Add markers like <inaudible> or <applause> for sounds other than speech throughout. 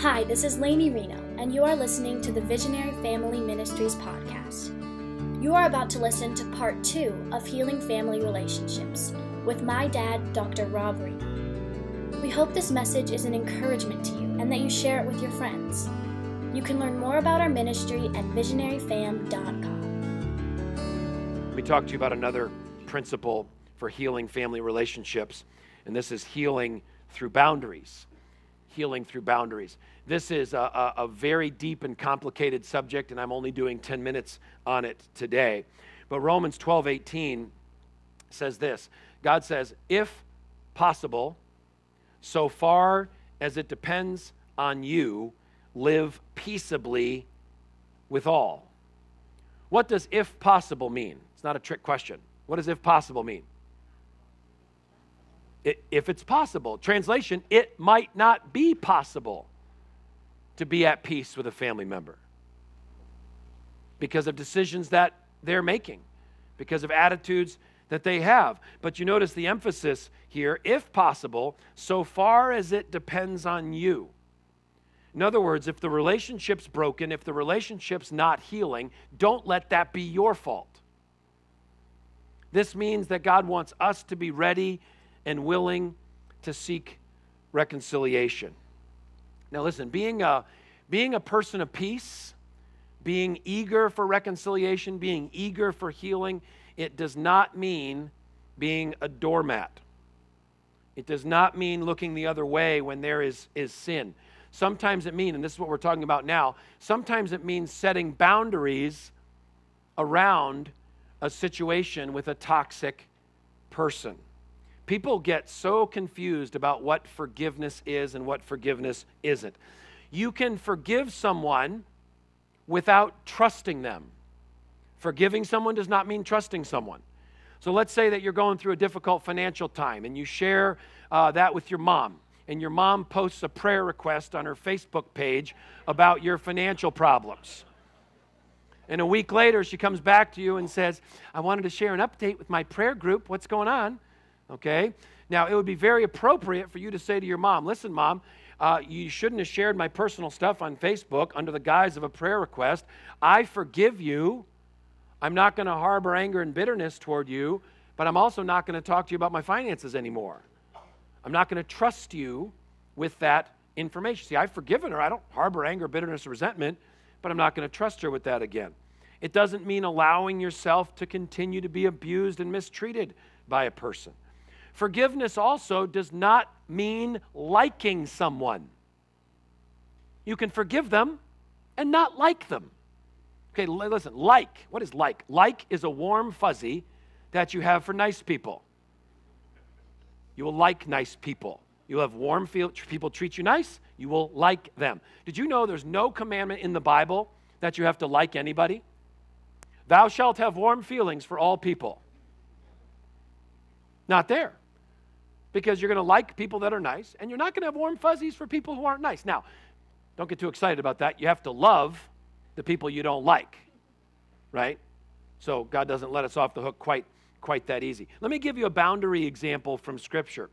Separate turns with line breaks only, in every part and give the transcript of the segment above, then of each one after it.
Hi, this is Lainey Rienow, and you are listening to the Visionary Family Ministries podcast. You are about to listen to part two of Healing Family Relationships with my dad, Dr. Rob Rienow. We hope this message is an encouragement to you and that you share it with your friends. You can learn more about our ministry at visionaryfam.com.
Let me talk to you about another principle for healing family relationships, and this is healing through boundaries healing through boundaries. This is a, a, a, very deep and complicated subject, and I'm only doing 10 minutes on it today. But Romans 12 18 says this God says, if possible, so far as it depends on you, live peaceably with all. What does if possible mean? It's not a trick question. What does if possible mean? If it's possible. Translation, it might not be possible to be at peace with a family member because of decisions that they're making, because of attitudes that they have. But you notice the emphasis here, if possible, so far as it depends on you. In other words, if the relationship's broken, if the relationship's not healing, don't let that be your fault. This means that God wants us to be ready and willing to seek reconciliation. Now, listen, being a, being a person of peace, being eager for reconciliation, being eager for healing, it does not mean being a doormat. It does not mean looking the other way when there is, is sin. Sometimes it means, and this is what we're talking about now, sometimes it means setting boundaries around a situation with a toxic person. People get so confused about what forgiveness is and what forgiveness isn't. You can forgive someone without trusting them. Forgiving someone does not mean trusting someone. So let's say that you're going through a difficult financial time and you share uh, that with your mom, and your mom posts a prayer request on her Facebook page about your financial problems. And a week later, she comes back to you and says, I wanted to share an update with my prayer group. What's going on? Okay? Now, it would be very appropriate for you to say to your mom, listen, mom, uh, you shouldn't have shared my personal stuff on Facebook under the guise of a prayer request. I forgive you. I'm not going to harbor anger and bitterness toward you, but I'm also not going to talk to you about my finances anymore. I'm not going to trust you with that information. See, I've forgiven her. I don't harbor anger, bitterness, or resentment, but I'm not going to trust her with that again. It doesn't mean allowing yourself to continue to be abused and mistreated by a person. Forgiveness also does not mean liking someone. You can forgive them and not like them. Okay, listen, like, what is like? Like is a warm fuzzy that you have for nice people. You will like nice people. You'll have warm feel, people treat you nice, you will like them. Did you know there's no commandment in the Bible that you have to like anybody? Thou shalt have warm feelings for all people. Not there because you're going to like people that are nice, and you're not going to have warm fuzzies for people who aren't nice. Now, don't get too excited about that. You have to love the people you don't like, right? So God doesn't let us off the hook quite, quite that easy. Let me give you a boundary example from Scripture.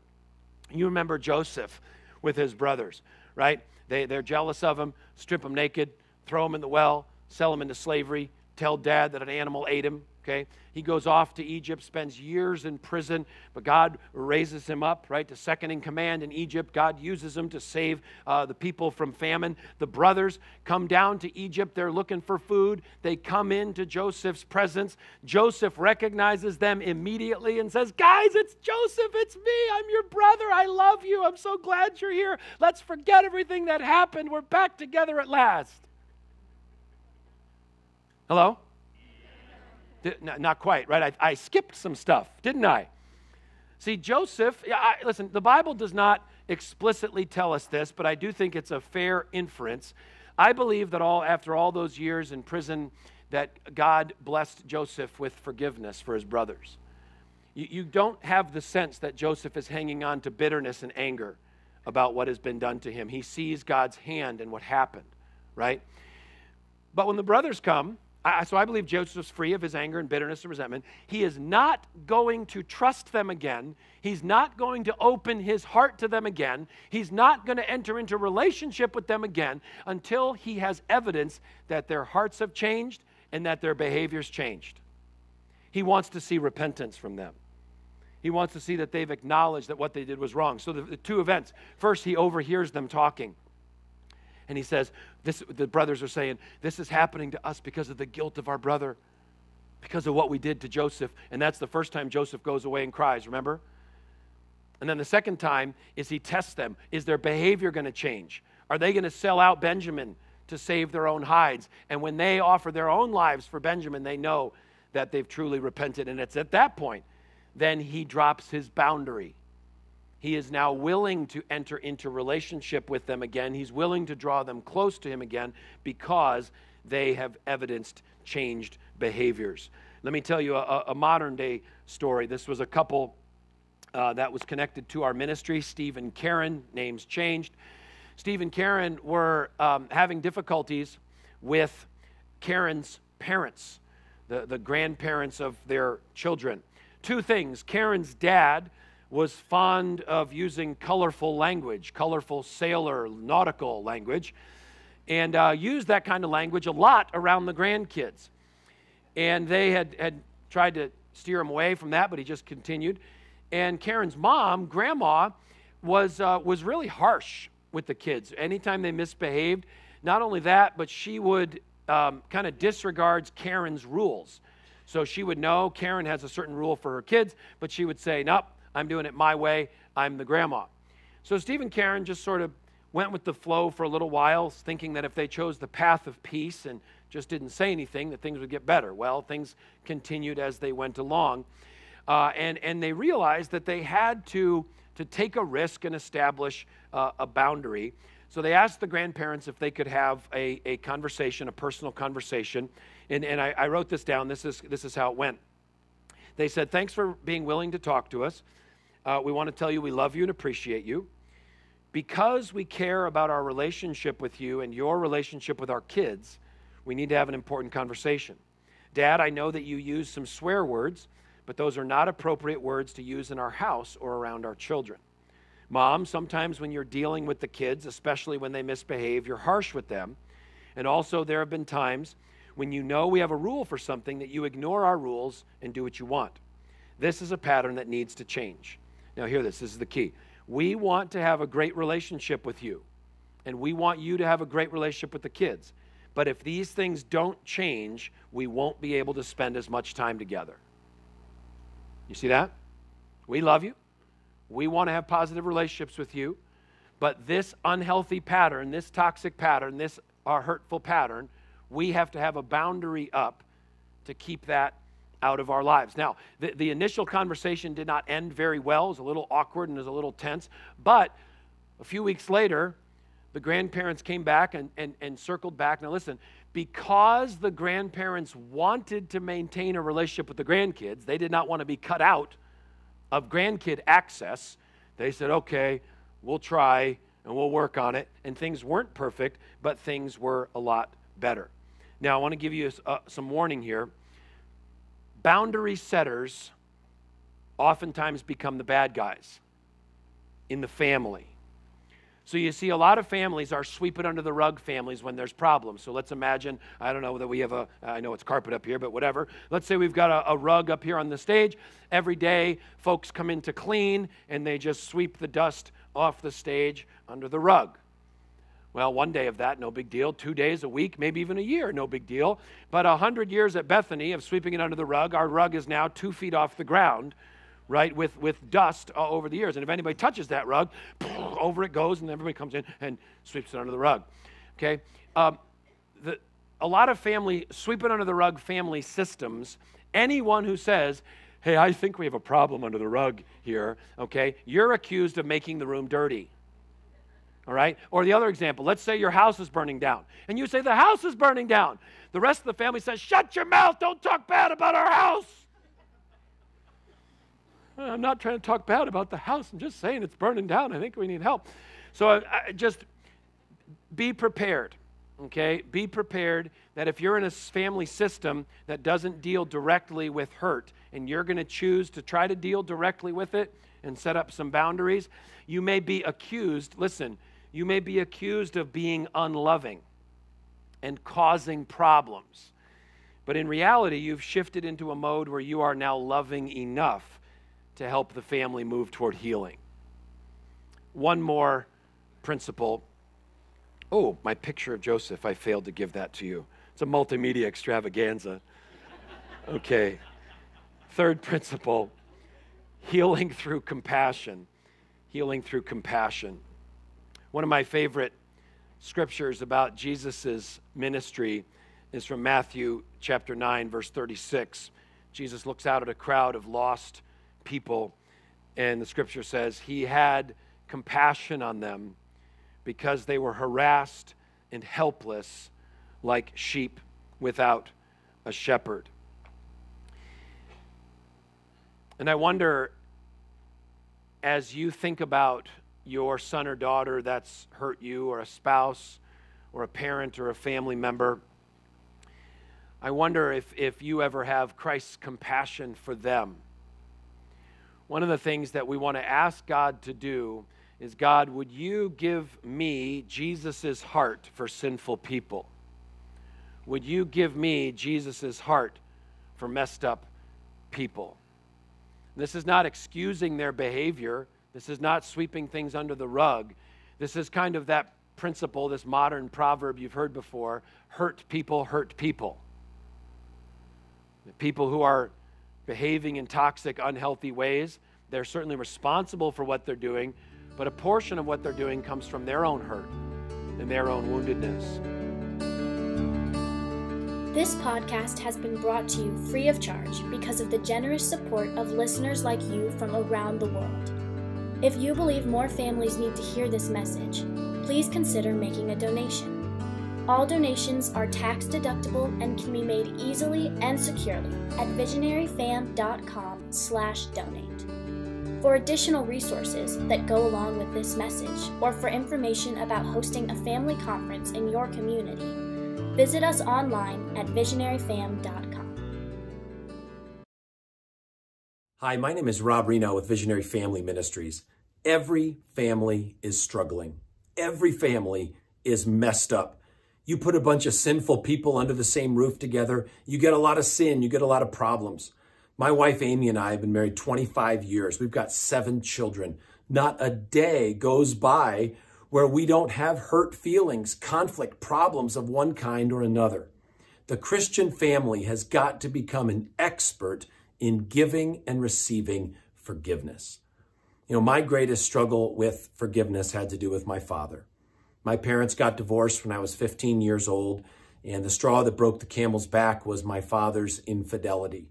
You remember Joseph with his brothers, right? They, they're jealous of him, strip him naked, throw him in the well, sell him into slavery, tell dad that an animal ate him, okay? He goes off to Egypt, spends years in prison, but God raises him up, right, to second in command in Egypt. God uses him to save uh, the people from famine. The brothers come down to Egypt. They're looking for food. They come into Joseph's presence. Joseph recognizes them immediately and says, Guys, it's Joseph. It's me. I'm your brother. I love you. I'm so glad you're here. Let's forget everything that happened. We're back together at last. Hello? Not quite, right? I, I skipped some stuff, didn't I? See, Joseph, I, listen, the Bible does not explicitly tell us this, but I do think it's a fair inference. I believe that all after all those years in prison, that God blessed Joseph with forgiveness for his brothers. You, you don't have the sense that Joseph is hanging on to bitterness and anger about what has been done to him. He sees God's hand in what happened, right? But when the brothers come, I, so I believe Joseph's free of his anger and bitterness and resentment. He is not going to trust them again. He's not going to open his heart to them again. He's not going to enter into relationship with them again until he has evidence that their hearts have changed and that their behaviors changed. He wants to see repentance from them. He wants to see that they've acknowledged that what they did was wrong. So the, the two events. First, he overhears them talking. And he says, this, the brothers are saying, This is happening to us because of the guilt of our brother, because of what we did to Joseph. And that's the first time Joseph goes away and cries, remember? And then the second time is he tests them. Is their behavior going to change? Are they going to sell out Benjamin to save their own hides? And when they offer their own lives for Benjamin, they know that they've truly repented. And it's at that point, then he drops his boundary he is now willing to enter into relationship with them again. He's willing to draw them close to him again because they have evidenced changed behaviors. Let me tell you a, a modern day story. This was a couple uh, that was connected to our ministry, Steve and Karen, names changed. Steve and Karen were um, having difficulties with Karen's parents, the, the grandparents of their children. Two things Karen's dad was fond of using colorful language, colorful sailor, nautical language, and uh, used that kind of language a lot around the grandkids. And they had, had tried to steer him away from that, but he just continued. And Karen's mom, grandma, was, uh, was really harsh with the kids. Anytime they misbehaved, not only that, but she would um, kind of disregards Karen's rules. So she would know Karen has a certain rule for her kids, but she would say, Nope, I'm doing it my way. I'm the grandma. So Steve and Karen just sort of went with the flow for a little while, thinking that if they chose the path of peace and just didn't say anything, that things would get better. Well, things continued as they went along. Uh, and, and they realized that they had to, to take a risk and establish uh, a boundary. So they asked the grandparents if they could have a, a conversation, a personal conversation. And, and I, I wrote this down. This is, this is how it went. They said, Thanks for being willing to talk to us. Uh, we want to tell you we love you and appreciate you. Because we care about our relationship with you and your relationship with our kids, we need to have an important conversation. Dad, I know that you use some swear words, but those are not appropriate words to use in our house or around our children. Mom, sometimes when you're dealing with the kids, especially when they misbehave, you're harsh with them. And also, there have been times when you know we have a rule for something that you ignore our rules and do what you want. This is a pattern that needs to change. Now, hear this this is the key. We want to have a great relationship with you, and we want you to have a great relationship with the kids. But if these things don't change, we won't be able to spend as much time together. You see that? We love you. We want to have positive relationships with you. But this unhealthy pattern, this toxic pattern, this our hurtful pattern, we have to have a boundary up to keep that out of our lives. Now, the, the initial conversation did not end very well. It was a little awkward and it was a little tense. But a few weeks later, the grandparents came back and, and, and circled back. Now, listen, because the grandparents wanted to maintain a relationship with the grandkids, they did not want to be cut out of grandkid access. They said, okay, we'll try and we'll work on it. And things weren't perfect, but things were a lot better. Now, I want to give you uh, some warning here boundary setters oftentimes become the bad guys in the family. So you see, a lot of families are sweep it under the rug families when there's problems. So let's imagine, I don't know that we have a, I know it's carpet up here, but whatever. Let's say we've got a, a rug up here on the stage. Every day, folks come in to clean and they just sweep the dust off the stage under the rug. Well, one day of that, no big deal. Two days, a week, maybe even a year, no big deal. But a hundred years at Bethany of sweeping it under the rug, our rug is now two feet off the ground, right, with, with dust over the years. And if anybody touches that rug, over it goes, and everybody comes in and sweeps it under the rug. Okay? Um, the, a lot of family, sweep it under the rug family systems, anyone who says, hey, I think we have a problem under the rug here, okay, you're accused of making the room dirty all right? Or the other example, let's say your house is burning down, and you say, The house is burning down. The rest of the family says, Shut your mouth, don't talk bad about our house. Uh, I'm not trying to talk bad about the house, I'm just saying it's burning down. I think we need help. So I, I just be prepared.
Okay? Be prepared that if you're in a family system that doesn't deal directly with hurt and you're going to choose to try to deal directly with it and set up some boundaries, you may be accused, listen, you may be accused of being unloving and causing problems. But in reality, you've shifted into a mode where you are now loving enough to help the family move toward healing. One more principle. Oh, my picture of Joseph, I failed to give that to you. It's a multimedia extravaganza. Okay. Third principle healing through compassion. Healing through compassion. One of my favorite scriptures about Jesus' ministry is from Matthew chapter 9, verse 36. Jesus looks out at a crowd of lost people, and the scripture says, He had compassion on them because they were harassed and helpless like sheep without a shepherd. And I wonder, as you think about your son or daughter that's hurt you, or a spouse, or a parent, or a family member, I wonder if, if you ever have Christ's compassion for them. One of the things that we want to ask God to do is God, would you give me Jesus' heart for sinful people? Would you give me Jesus' heart for messed up people? This is not excusing their behavior. This is not sweeping things under the rug. This is kind of that principle, this modern proverb you've heard before hurt people, hurt people. The people who are behaving in toxic, unhealthy ways, they're certainly responsible for what they're doing, but a portion of what they're doing comes from their own hurt and their own woundedness.
This podcast has been brought to you free of charge because of the generous support of listeners like you from around the world. If you believe more families need to hear this message, please consider making a donation. All donations are tax deductible and can be made easily and securely at visionaryfam.com/donate. For additional resources that go along with this message or for information about hosting a family conference in your community, visit us online at visionaryfam.com.
Hi, my name is Rob Rienow with Visionary Family Ministries. Every family is struggling. Every family is messed up. You put a bunch of sinful people under the same roof together, you get a lot of sin, you get a lot of problems. My wife Amy and I have been married 25 years. We've got seven children. Not a day goes by where we don't have hurt feelings, conflict, problems of one kind or another. The Christian family has got to become an expert in giving and receiving forgiveness. You know, my greatest struggle with forgiveness had to do with my father. My parents got divorced when I was 15 years old, and the straw that broke the camel's back was my father's infidelity.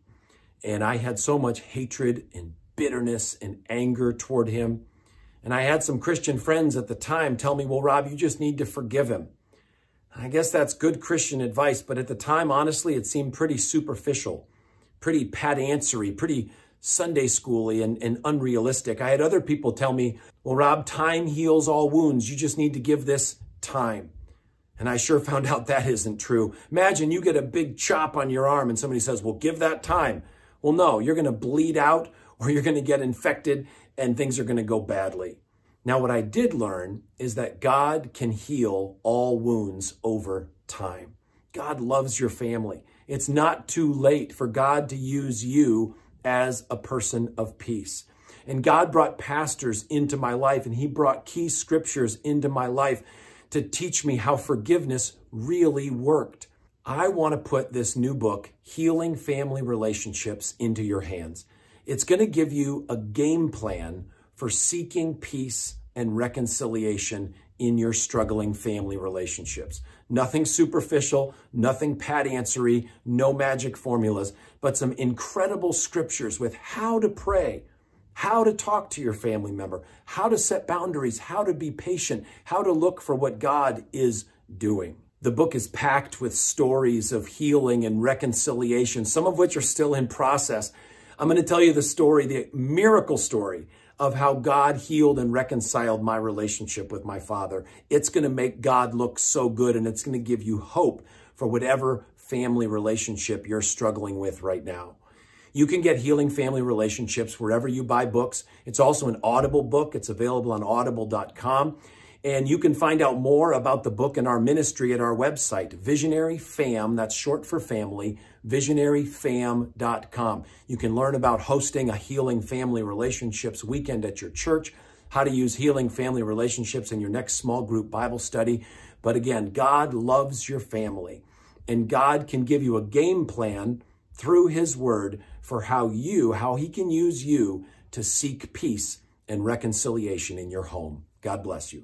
And I had so much hatred and bitterness and anger toward him. And I had some Christian friends at the time tell me, well, Rob, you just need to forgive him. I guess that's good Christian advice, but at the time, honestly, it seemed pretty superficial, pretty pat answery, pretty Sunday schooly and, and unrealistic. I had other people tell me, well, Rob, time heals all wounds. You just need to give this time. And I sure <laughs> found out that isn't true. Imagine you get a big chop on your arm and somebody says, well, give that time. Well, no, you're going to bleed out or you're going to get infected and things are going to go badly. Now, what I did learn is that God can heal all wounds over time. God loves your family. It's not too late for God to use you as a person of peace. And God brought pastors into my life and he brought key scriptures into my life to teach me how forgiveness really worked. I want to put this new book, Healing Family Relationships, into your hands. It's going to give you a game plan for seeking peace and reconciliation in your struggling family relationships. Nothing superficial, nothing pat answery, no magic formulas, but some incredible scriptures with how to pray, how to talk to your family member, how to set boundaries, how to be patient, how to look for what God is doing. The book is packed with stories of healing and reconciliation, some of which are still in process. I'm going to tell you the story, the miracle story of how God healed and reconciled my relationship with my father. It's going to make God look so good and it's going to give you hope for whatever family relationship you're struggling with right now. You can get Healing Family Relationships wherever you buy books. It's also an Audible book. It's available on audible.com. And you can find out more about the book and our ministry at our website, Visionary Fam, that's short for family, visionaryfam.com. You can learn about hosting a Healing Family Relationships weekend at your church, how to use Healing Family Relationships in your next small group Bible study. But again, God loves your family, and God can give you a game plan through his word for how you, how he can use you to seek peace and reconciliation in your home. God bless you.